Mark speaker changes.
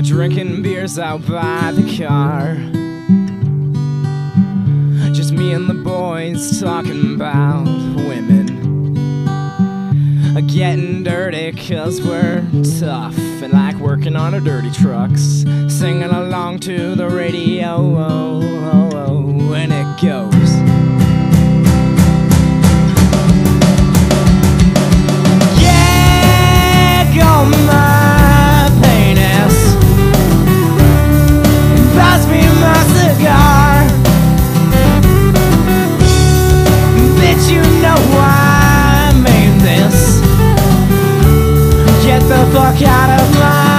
Speaker 1: Drinking beers out by the car. Just me and the boys talking about women. Getting dirty cause we're tough And like working on our dirty trucks. Singing along to the radio oh, oh, oh, And it goes. the fuck out of my